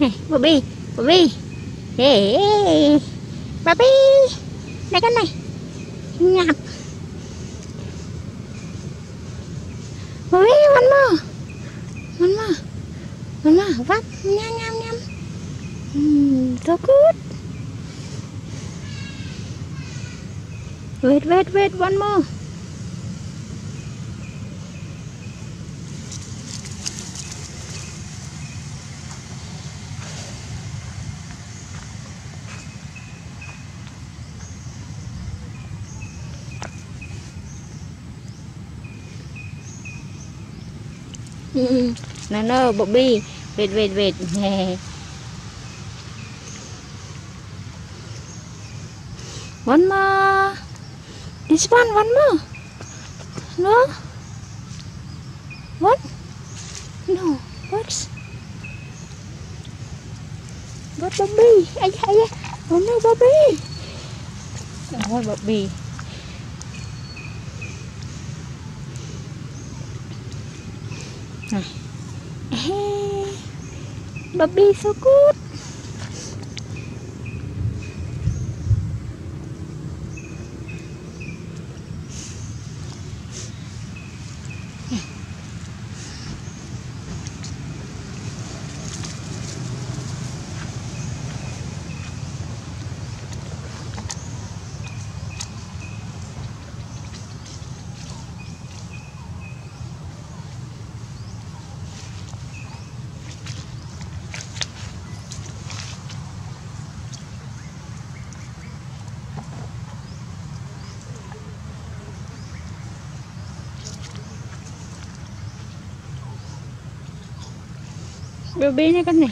Bobby Bobby Hey Bobby Đây cái này. Nhặt Bobby one more One more One more Vắt. Nham nham nham. Mm, So good Wait wait wait one more nó nó bộ bi. Vệt vệt vệt. Nè one more this one one more no what no what what Bobby ai ai oh no Bobby oh Bobby này Bobby so good Baby này con này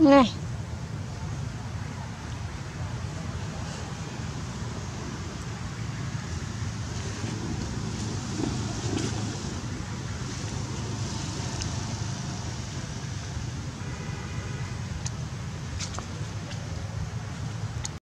này